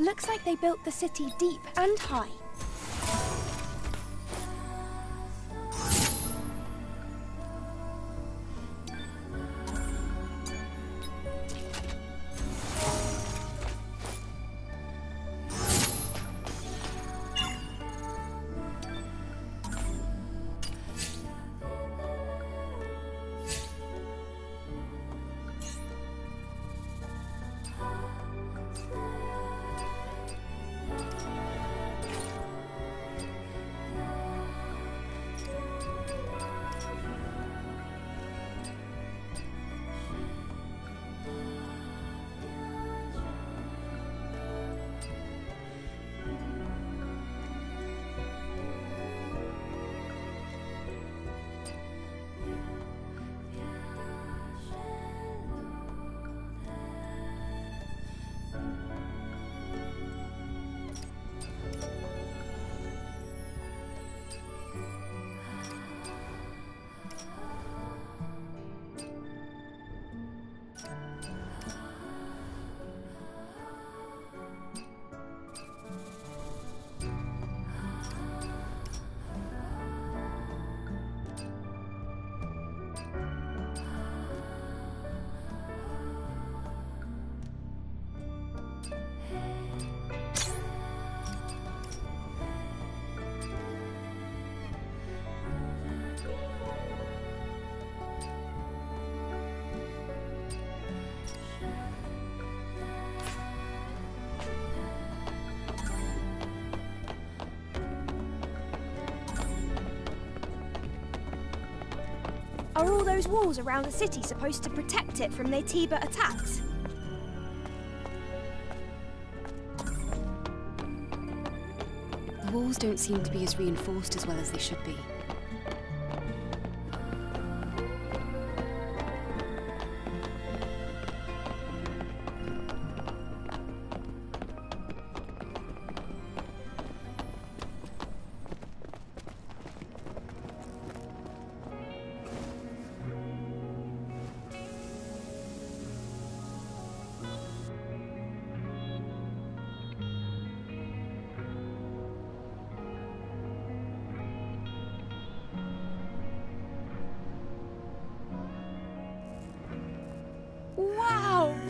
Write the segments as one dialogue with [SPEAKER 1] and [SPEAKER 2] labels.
[SPEAKER 1] Looks like they built the city deep and high. Are all those walls around the city supposed to protect it from Naytiba attacks?
[SPEAKER 2] The walls don't seem to be as reinforced as well as they should be.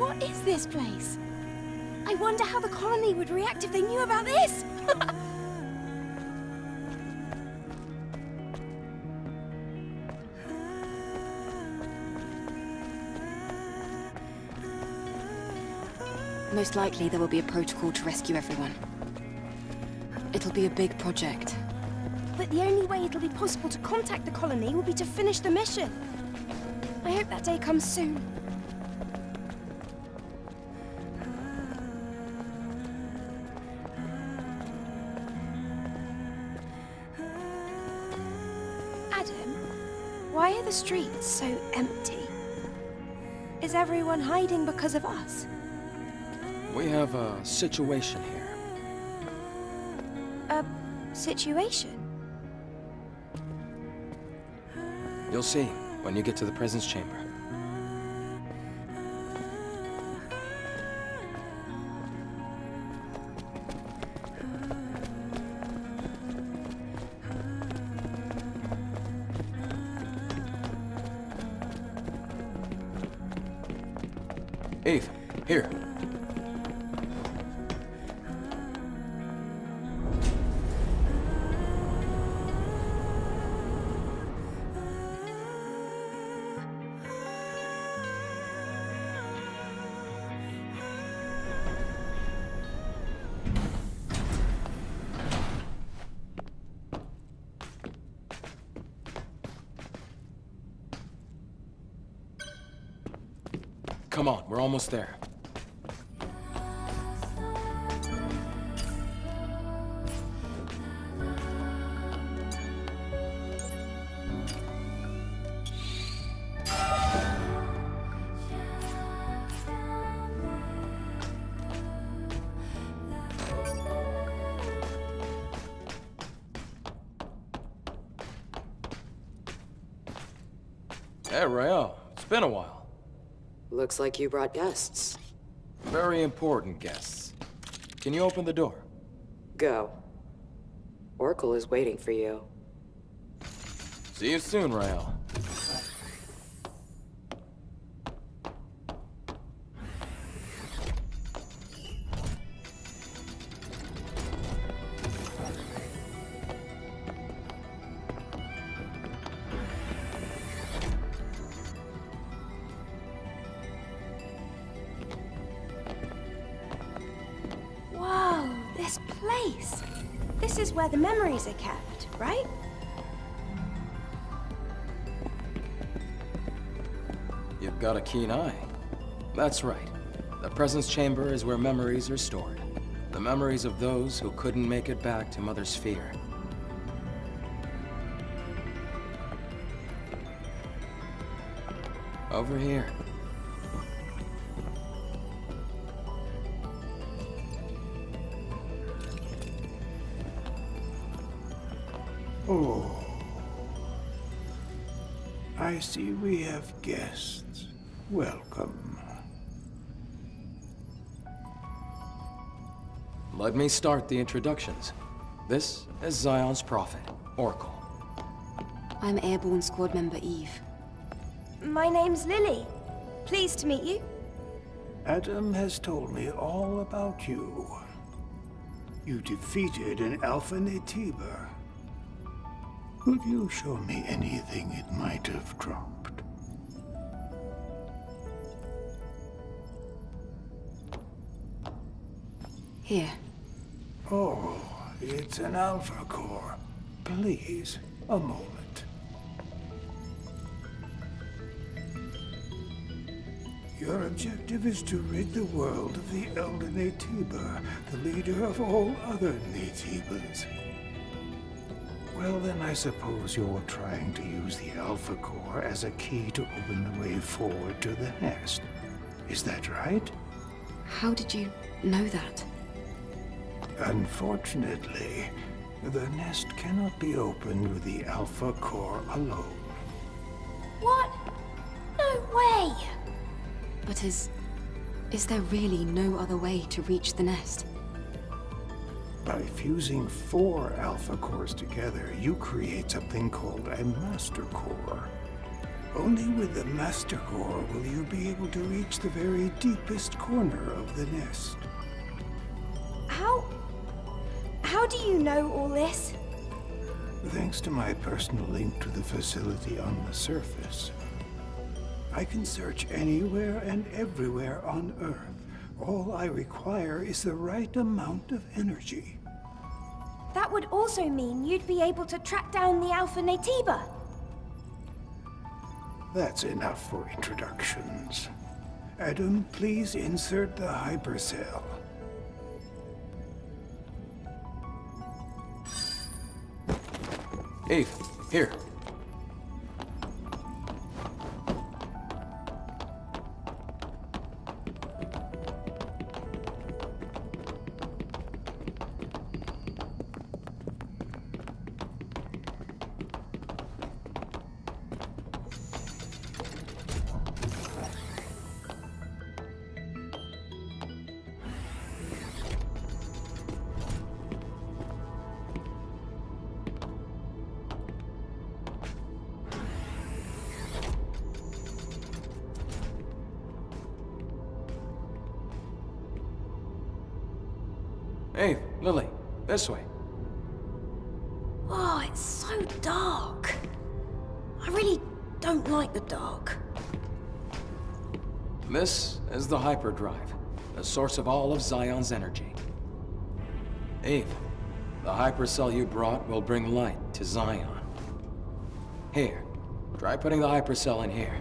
[SPEAKER 1] What is this place? I wonder how the colony would react if they knew about this!
[SPEAKER 2] Most likely there will be a protocol to rescue everyone. It'll be a big project.
[SPEAKER 1] but the only way it'll be possible to contact the colony will be to finish the mission. I hope that day comes soon. The streets so empty? Is everyone hiding because of us?
[SPEAKER 3] We have a situation here.
[SPEAKER 1] A situation?
[SPEAKER 3] You'll see when you get to the presence chamber. Eve, here. Come on, we're almost there.
[SPEAKER 4] Looks like you brought guests.
[SPEAKER 3] Very important guests. Can you open the door?
[SPEAKER 4] Go. Oracle is waiting for you.
[SPEAKER 3] See you soon, Rael.
[SPEAKER 1] Is where the memories are kept, right?
[SPEAKER 3] You've got a keen eye. That's right. The presence chamber is where memories are stored. The memories of those who couldn't make it back to Mother Sphere. Over here.
[SPEAKER 5] Have guests. Welcome.
[SPEAKER 3] Let me start the introductions. This is Xion's prophet, Oracle.
[SPEAKER 2] I'm Airborne Squad member Eve.
[SPEAKER 1] My name's Lily. Pleased to meet you.
[SPEAKER 5] Adam has told me all about you. You defeated an Alpha Naytiba. Could you show me anything it might have dropped?
[SPEAKER 2] Here.
[SPEAKER 5] Oh, it's an Alpha Core. Please, a moment. Your objective is to rid the world of the Elder Naytiba, the leader of all other Naytibas. Well, then I suppose you're trying to use the Alpha Core as a key to open the way forward to the nest. Is that right?
[SPEAKER 2] How did you know that?
[SPEAKER 5] Unfortunately, the nest cannot be opened with the Alpha Core alone.
[SPEAKER 1] What? No way!
[SPEAKER 2] But is... Is there really no other way to reach the nest?
[SPEAKER 5] By fusing four Alpha Cores together, you create something called a Master Core. Only with the Master Core will you be able to reach the very deepest corner of the nest.
[SPEAKER 1] You know all this?
[SPEAKER 5] Thanks to my personal link to the facility on the surface, I can search anywhere and everywhere on Earth. All I require is the right amount of energy.
[SPEAKER 1] That would also mean you'd be able to track down the Alpha Naytiba.
[SPEAKER 5] That's enough for introductions. Adam, please insert the hypercell.
[SPEAKER 3] Eve, here. Source of all of Xion's energy. Eve, the hypercell you brought will bring light to Zion. Here, try putting the hypercell in here.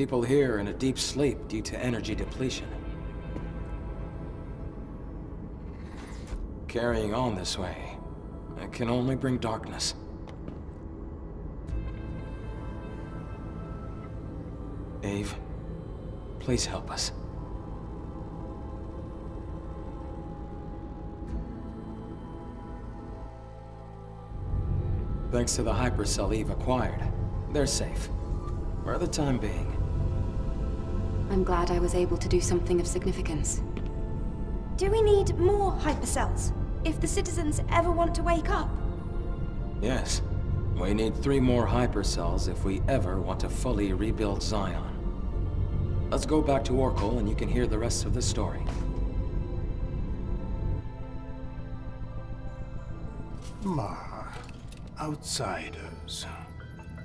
[SPEAKER 3] People here in a deep sleep due to energy depletion. Carrying on this way, it can only bring darkness. Eve, please help us. Thanks to the hypercell Eve acquired, they're safe. For the time being.
[SPEAKER 2] I'm glad I was able to do something of significance.
[SPEAKER 1] Do we need more hypercells if the citizens ever want to wake up?
[SPEAKER 3] Yes. We need three more hypercells if we ever want to fully rebuild Xion. Let's go back to Oracle and you can hear the rest of the story.
[SPEAKER 5] Ma, outsiders,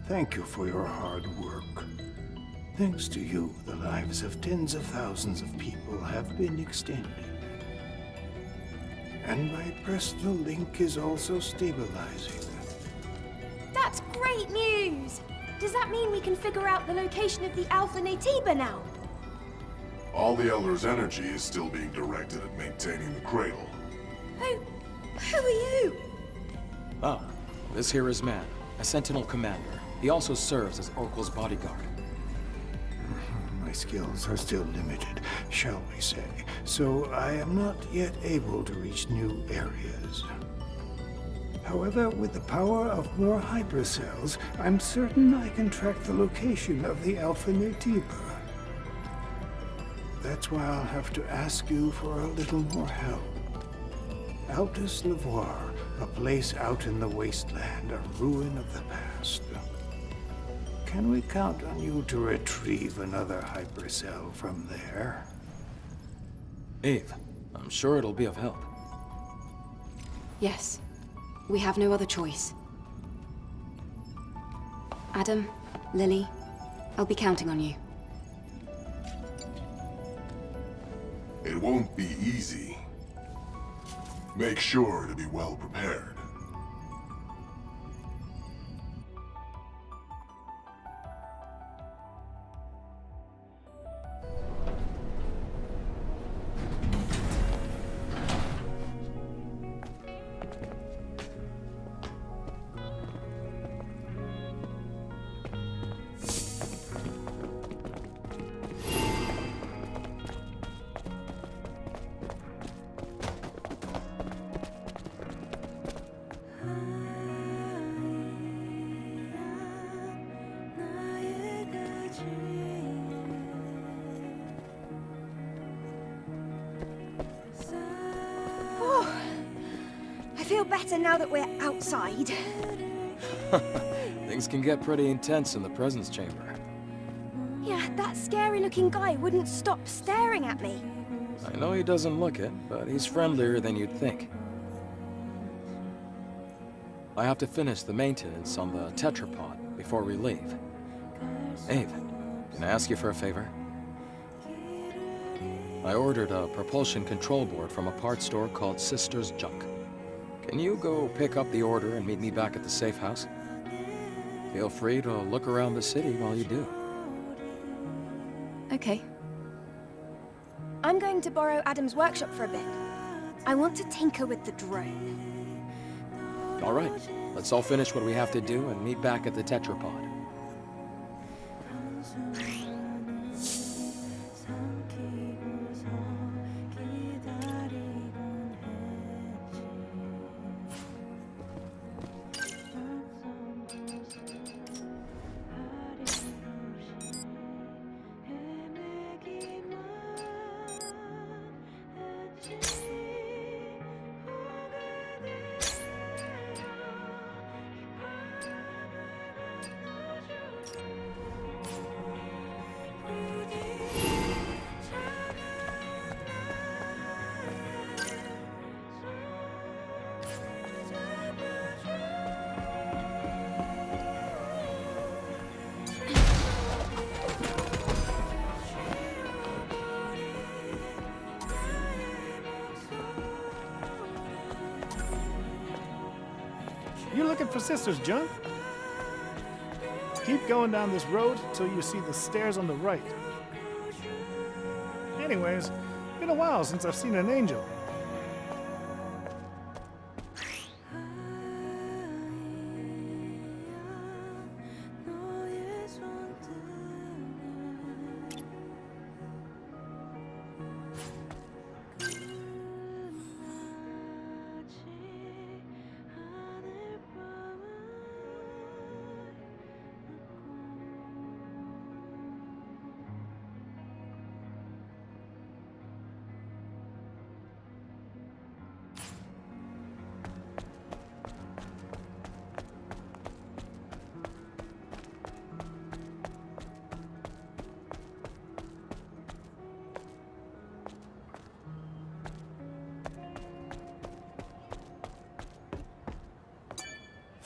[SPEAKER 5] thank you for your hard work. Thanks to you, the lives of tens of thousands of people have been extended. And my personal link is also stabilizing.
[SPEAKER 1] That's great news! Does that mean we can figure out the location of the Alpha Naytiba now?
[SPEAKER 6] All the Elder's energy is still being directed at maintaining the cradle.
[SPEAKER 1] Who... who are you?
[SPEAKER 3] Ah, this here is Man, a Sentinel commander. He also serves as Oracle's bodyguard.
[SPEAKER 5] Skills are still limited, shall we say, so I am not yet able to reach new areas. However, with the power of more hypercells, I'm certain I can track the location of the Alpha Naytiba. That's why I'll have to ask you for a little more help. Altess Levoire, a place out in the wasteland, a ruin of the past. Can we count on you to retrieve another hypercell from there?
[SPEAKER 3] Eve, I'm sure it'll be of help.
[SPEAKER 2] Yes. We have no other choice. Adam, Lily, I'll be counting on you.
[SPEAKER 6] It won't be easy. Make sure to be well prepared.
[SPEAKER 1] Better now that we're outside.
[SPEAKER 3] Things can get pretty intense in the presence chamber.
[SPEAKER 1] Yeah, that scary-looking guy wouldn't stop staring at me.
[SPEAKER 3] I know he doesn't look it, but he's friendlier than you'd think. I have to finish the maintenance on the tetrapod before we leave. Eve, can I ask you for a favor? I ordered a propulsion control board from a parts store called Sister's Junk. Can you go pick up the order and meet me back at the safe house? Feel free to look around the city while you do.
[SPEAKER 2] Okay.
[SPEAKER 1] I'm going to borrow Adam's workshop for a bit. I want to tinker with the drone.
[SPEAKER 3] All right, let's all finish what we have to do and meet back at the tetrapod.
[SPEAKER 7] You looking for Sisters, Junk? Keep going down this road till you see the stairs on the right. Anyways, been a while since I've seen an angel.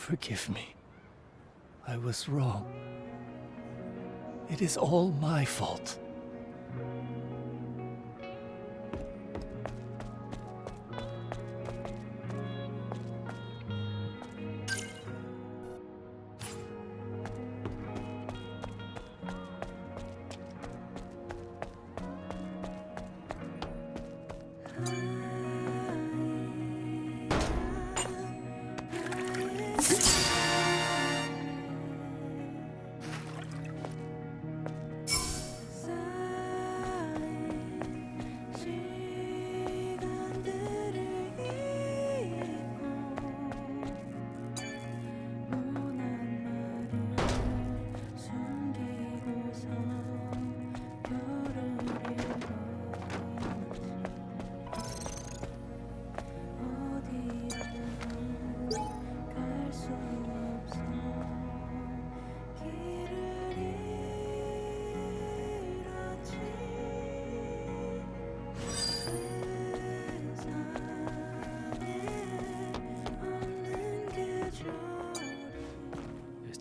[SPEAKER 8] Forgive me. I was wrong. It is all my fault.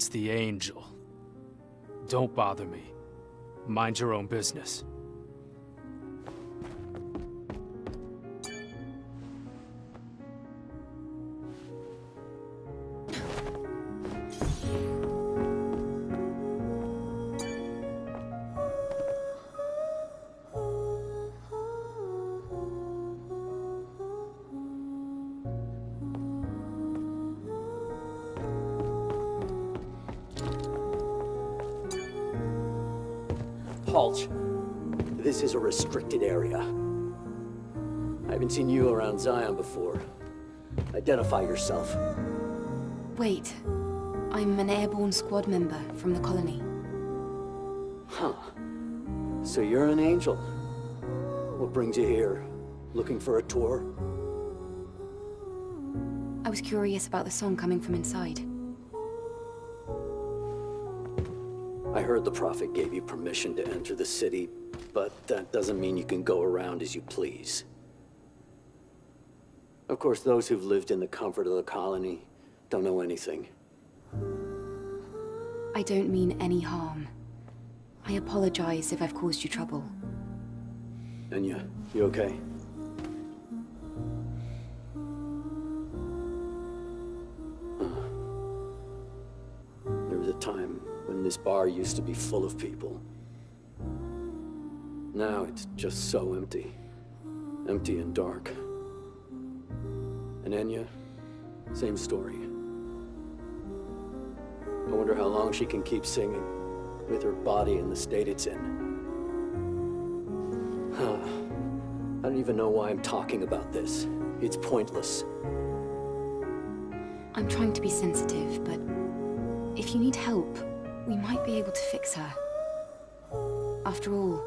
[SPEAKER 9] It's the angel. Don't bother me. Mind your own business.
[SPEAKER 8] Restricted area. I haven't seen you around Xion before. Identify yourself.
[SPEAKER 2] Wait. I'm an airborne squad member from the colony.
[SPEAKER 8] Huh. So you're an angel. What brings you here? Looking for a tour?
[SPEAKER 2] I was curious about the song coming from inside.
[SPEAKER 8] I heard the Prophet gave you permission to enter the city, but that doesn't mean you can go around as you please. Of course, those who've lived in the comfort of the colony don't know anything.
[SPEAKER 2] I don't mean any harm. I apologize if I've caused you trouble.
[SPEAKER 8] Enya, you okay? There was a time when this bar used to be full of people. Now it's just so empty. Empty and dark. And Enya, same story. I wonder how long she can keep singing, with her body in the state it's in. Huh. I don't even know why I'm talking about this. It's pointless.
[SPEAKER 2] I'm trying to be sensitive, but if you need help, we might be able to fix her. After all,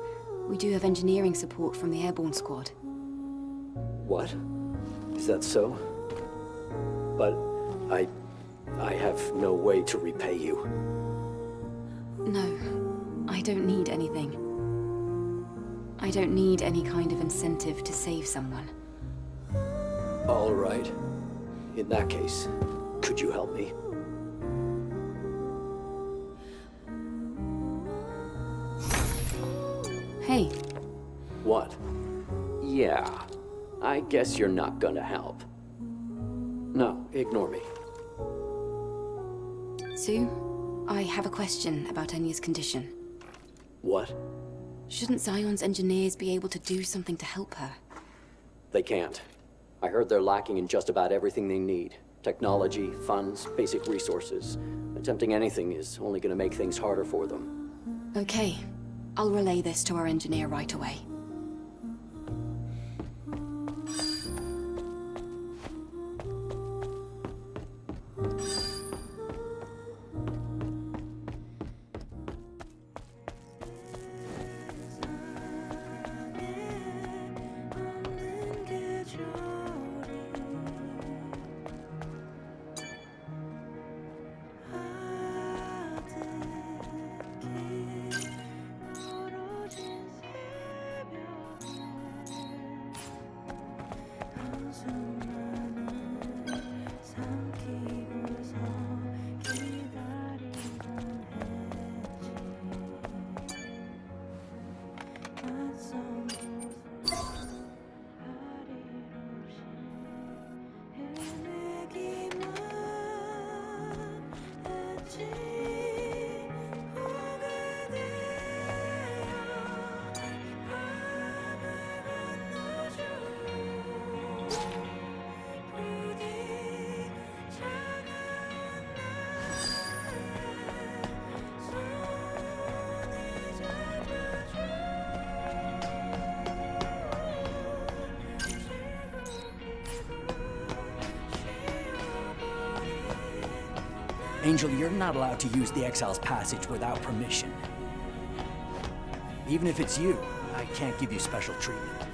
[SPEAKER 2] we do have engineering support from the airborne squad.
[SPEAKER 8] What? Is that so? But I... I have no way to repay you.
[SPEAKER 2] No, I don't need anything. I don't need any kind of incentive to save someone.
[SPEAKER 8] All right. In that case, could you help me?
[SPEAKER 2] Hey,
[SPEAKER 8] What? Yeah. I guess you're not gonna help. No, ignore me.
[SPEAKER 2] Su, I have a question about Enya's condition.
[SPEAKER 8] What?
[SPEAKER 2] Shouldn't Xion's engineers be able to do something to help her?
[SPEAKER 8] They can't. I heard they're lacking in just about everything they need. Technology, funds, basic resources. Attempting anything is only gonna make things harder for them.
[SPEAKER 2] Okay. I'll relay this to our engineer right away.
[SPEAKER 10] some Angel, you're not allowed to use the Exile's Passage without permission. Even if it's you, I can't give you special treatment.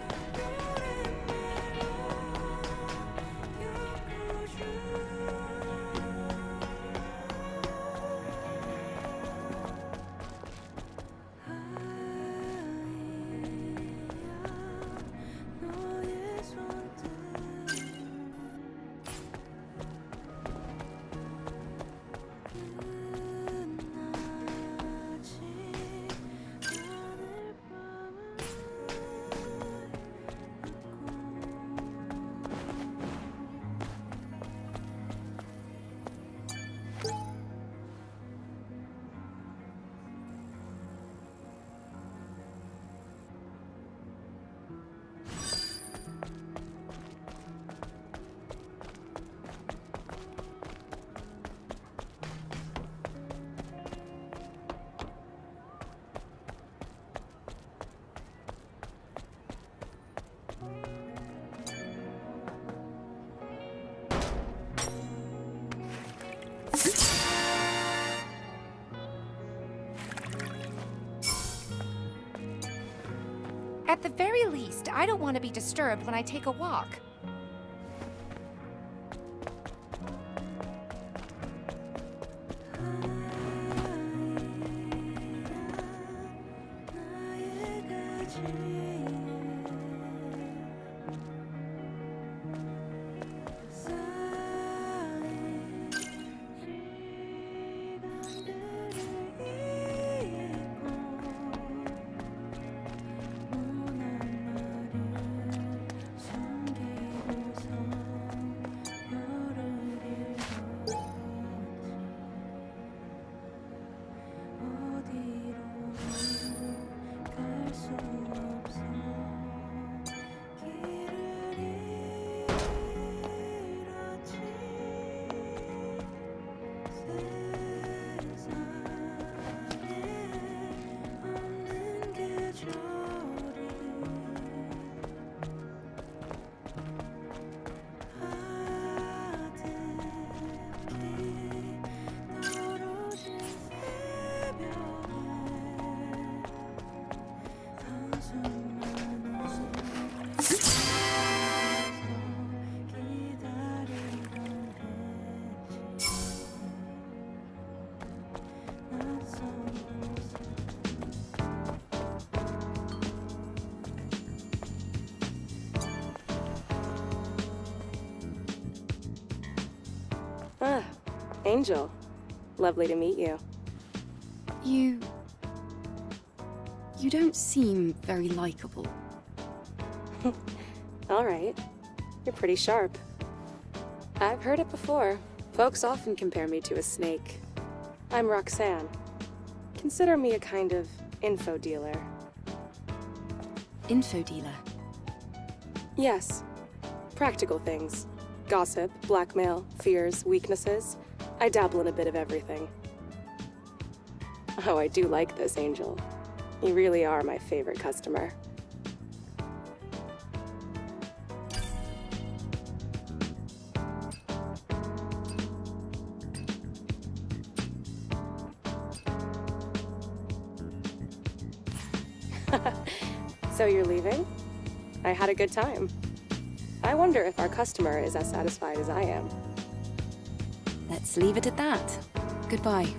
[SPEAKER 1] At the very least, I don't want to be disturbed when I take a walk.
[SPEAKER 11] Angel. Lovely to meet you.
[SPEAKER 2] You... You don't seem very likable.
[SPEAKER 11] All right. You're pretty sharp. I've heard it before. Folks often compare me to a snake. I'm Roxanne. Consider me a kind of info dealer.
[SPEAKER 2] Info dealer?
[SPEAKER 11] Yes. Practical things. Gossip, blackmail, fears, weaknesses. I dabble in a bit of everything. Oh, I do like this, Angel. You really are my favorite customer. so you're leaving? I had a good time. I wonder if our customer is as satisfied as I am.
[SPEAKER 2] Let's leave it at that. Goodbye.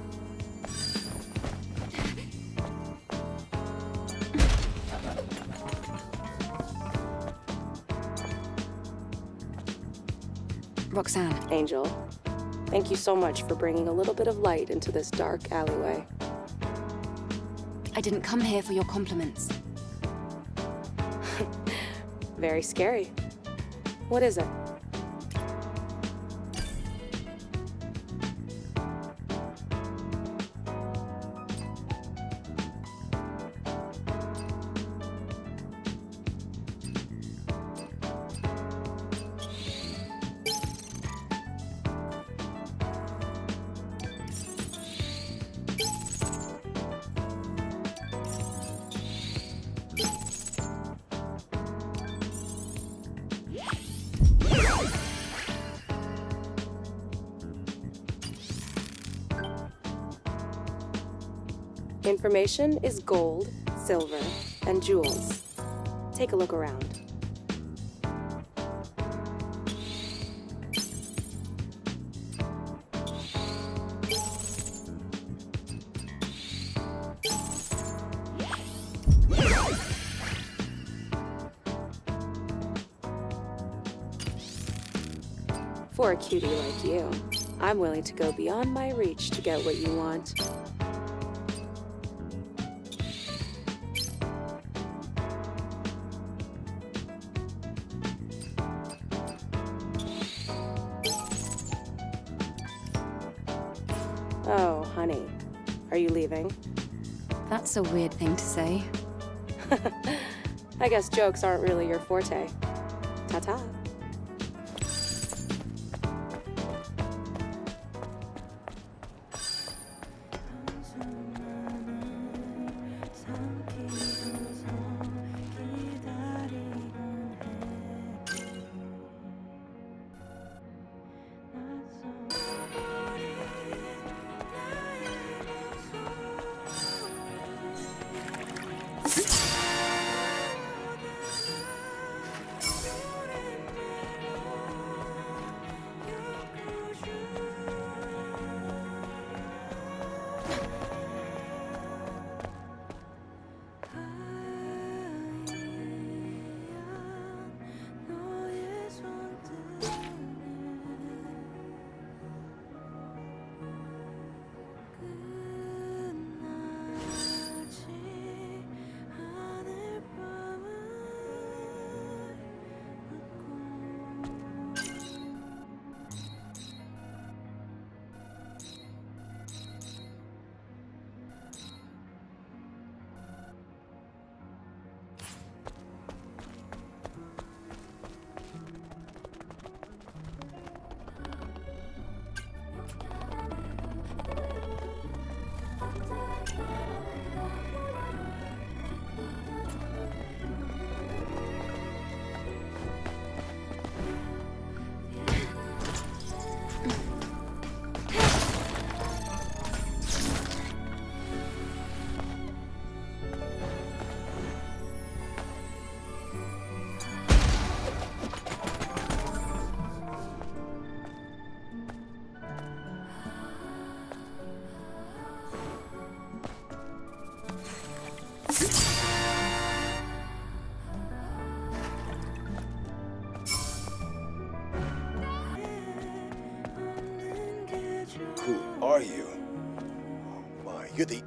[SPEAKER 2] Roxanne.
[SPEAKER 11] Angel, thank you so much for bringing a little bit of light into this dark alleyway.
[SPEAKER 2] I didn't come here for your compliments.
[SPEAKER 11] Very scary. What is it? Information is gold, silver, and jewels. Take a look around. For a cutie like you, I'm willing to go beyond my reach to get what you want.
[SPEAKER 2] That's a weird thing to say.
[SPEAKER 11] I guess jokes aren't really your forte. Ta-ta.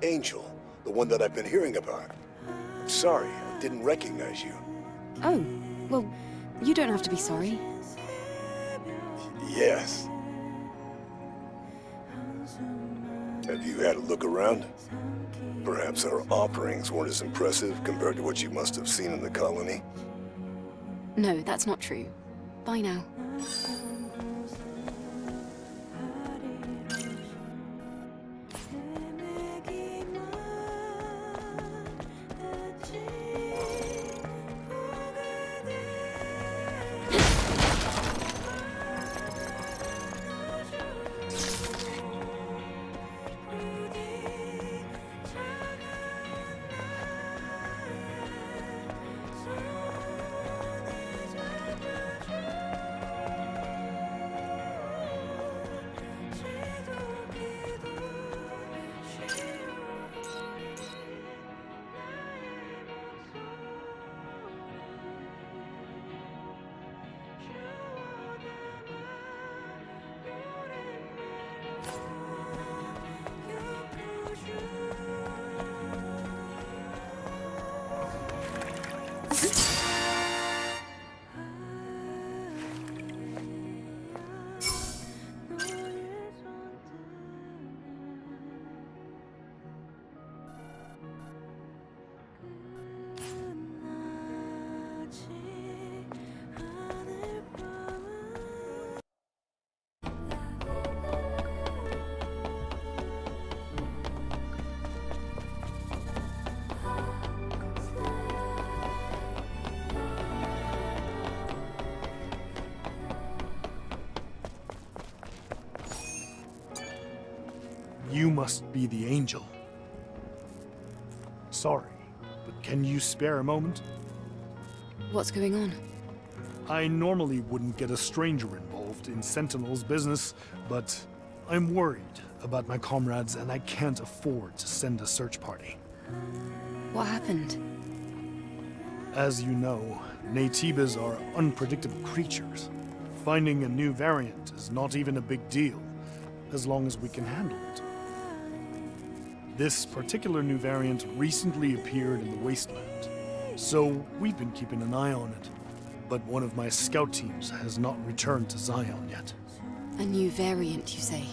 [SPEAKER 12] Angel. The one that I've been hearing about. I'm sorry, I didn't recognize you.
[SPEAKER 2] Oh, well, you don't have to be sorry.
[SPEAKER 12] Yes. Have you had a look around? Perhaps our offerings weren't as impressive compared to what you must have seen in the colony?
[SPEAKER 2] No, that's not true. Bye now.
[SPEAKER 7] You must be the angel. Sorry, but can you spare a moment?
[SPEAKER 2] What's going on?
[SPEAKER 7] I normally wouldn't get a stranger involved in Sentinel's business, but I'm worried about my comrades and I can't afford to send a search party.
[SPEAKER 2] What happened?
[SPEAKER 7] As you know, Naytibas are unpredictable creatures. Finding a new variant is not even a big deal, as long as we can handle it. This particular new variant recently appeared in the Wasteland, so we've been keeping an eye on it. But one of my scout teams has not returned to Xion yet.
[SPEAKER 2] A new variant, you say?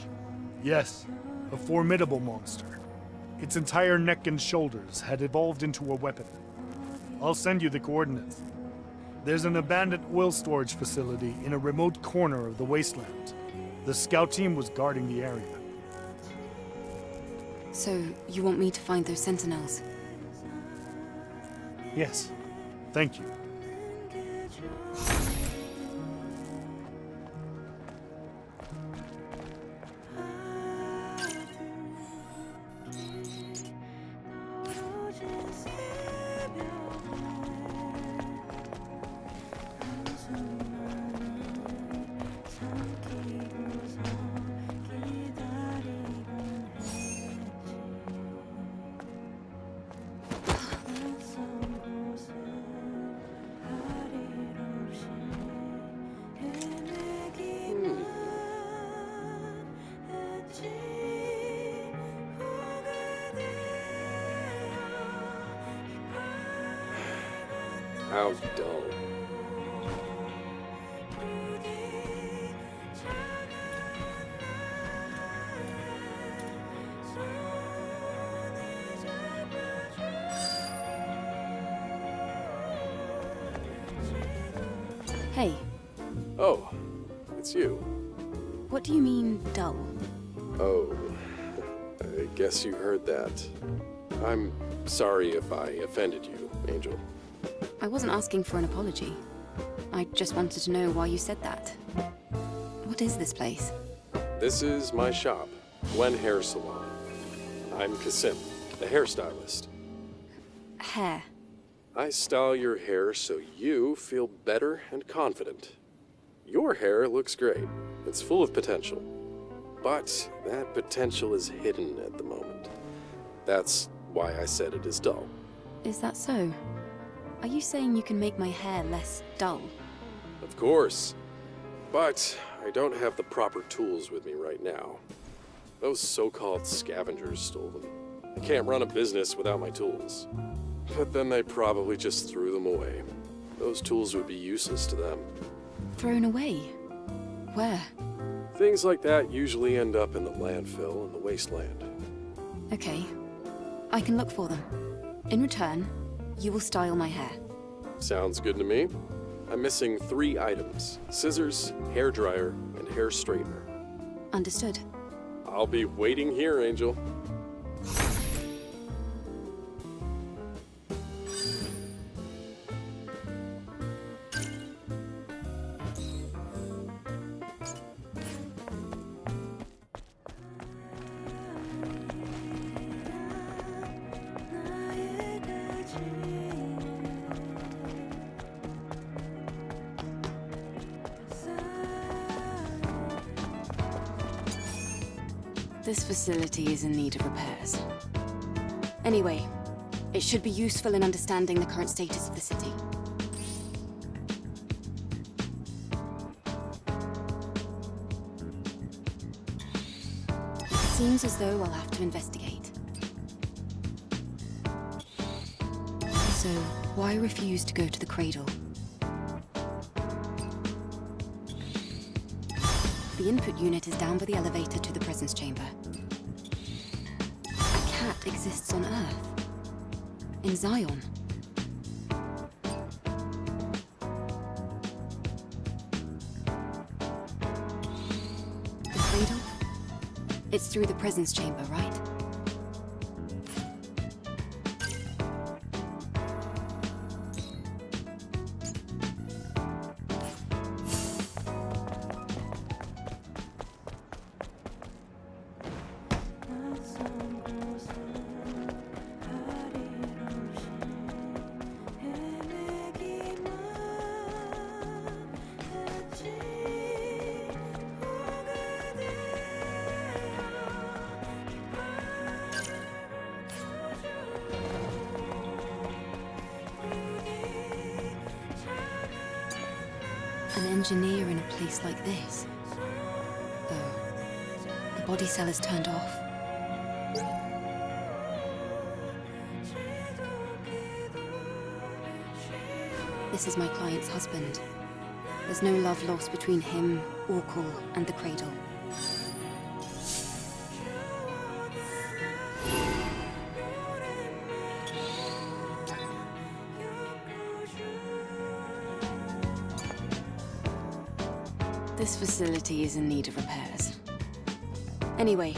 [SPEAKER 7] Yes, a formidable monster. Its entire neck and shoulders had evolved into a weapon. I'll send you the coordinates. There's an abandoned oil storage facility in a remote corner of the wasteland. The scout team was guarding the area.
[SPEAKER 2] So, you want me to find those sentinels?
[SPEAKER 7] Yes. Thank you.
[SPEAKER 13] How dull.
[SPEAKER 2] Hey,
[SPEAKER 13] Oh, it's you.
[SPEAKER 2] what do you mean, dull?
[SPEAKER 13] Oh, I guess you heard that. I'm sorry if I offended you, Angel.
[SPEAKER 2] I wasn't asking for an apology. I just wanted to know why you said that. What is this place?
[SPEAKER 13] This is my shop, Gwen Hair Salon. I'm Kasim, the hairstylist.
[SPEAKER 2] Hair.
[SPEAKER 13] I style your hair so you feel better and confident. Your hair looks great. It's full of potential. But that potential is hidden at the moment. That's why I said it is dull.
[SPEAKER 2] Is that so? Are you saying you can make my hair less dull?
[SPEAKER 13] Of course. But I don't have the proper tools with me right now. Those so-called scavengers stole them. I can't run a business without my tools. But then they probably just threw them away. Those tools would be useless to them.
[SPEAKER 2] Thrown away? Where?
[SPEAKER 13] Things like that usually end up in the landfill and the wasteland.
[SPEAKER 2] Okay. I can look for them. In return, you will style my hair.
[SPEAKER 13] Sounds good to me. I'm missing three items. Scissors, hair dryer, and hair straightener.
[SPEAKER 2] Understood.
[SPEAKER 13] I'll be waiting here, Angel.
[SPEAKER 2] This facility is in need of repairs. Anyway, it should be useful in understanding the current status of the city. It seems as though I'll have to investigate. So, why refuse to go to the cradle? The input unit is down by the elevator to the presence chamber. A cat exists on Earth. In Xion. The cradle? It's through the presence chamber, right? Engineer in a place like this. Oh. The body cell is turned off. This is my client's husband. There's no love lost between him, Orcal, and the cradle. Is in need of repairs. Anyway.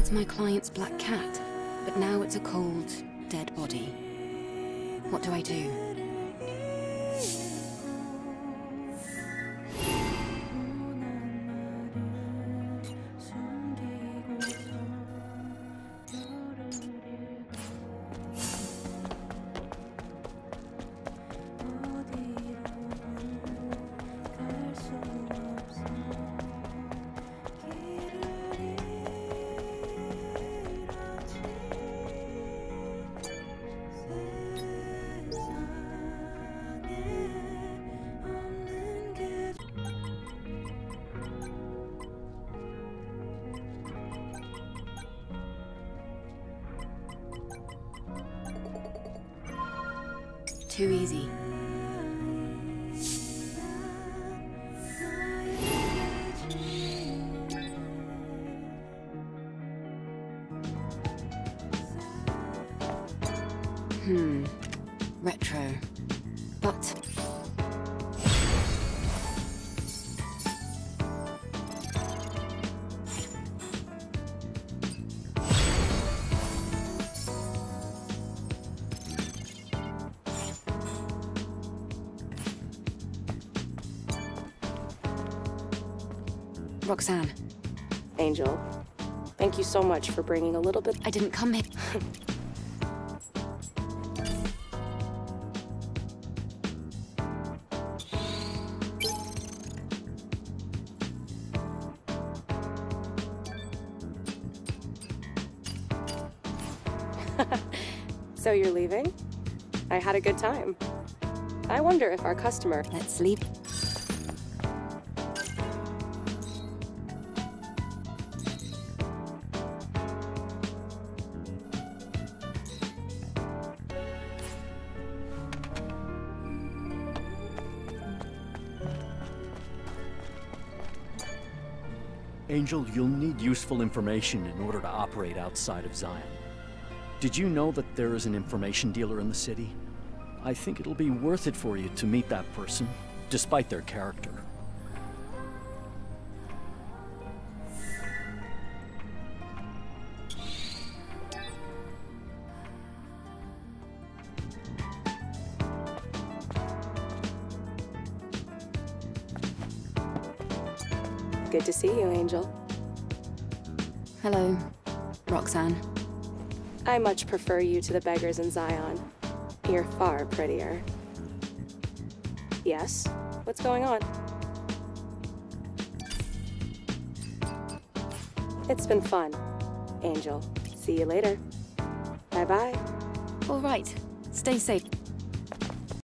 [SPEAKER 2] It's my client's black cat, but now it's a cold, dead body. What do I do? Too easy. Roxanne.
[SPEAKER 11] Angel, thank you so much for bringing a little bit.
[SPEAKER 2] I didn't come here.
[SPEAKER 11] so you're leaving? I had a good time. I wonder if our customer.
[SPEAKER 2] Let's leave.
[SPEAKER 8] Angel, you'll need useful information in order to operate outside of Xion. Did you know that there is an information dealer in the city? I think it'll be worth it for you to meet that person, despite their character.
[SPEAKER 11] Good to see you, Angel.
[SPEAKER 2] Hello, Roxanne.
[SPEAKER 11] I much prefer you to the beggars in Xion. You're far prettier. Yes? What's going on? It's been fun, Angel. See you later. Bye-bye.
[SPEAKER 2] All right. Stay safe.